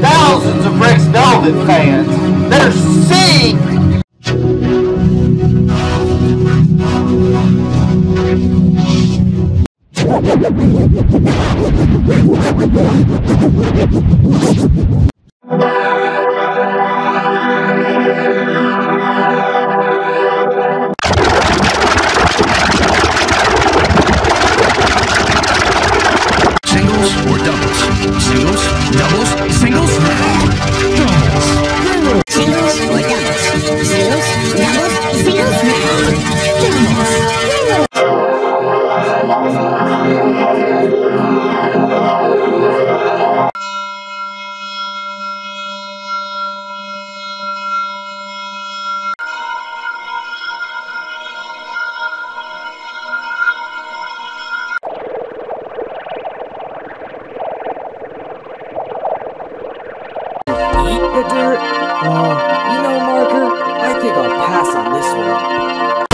Thousands of Rex Velvet fans that are seeing the dirt? Oh, you know, Marker, I think I'll pass on this one.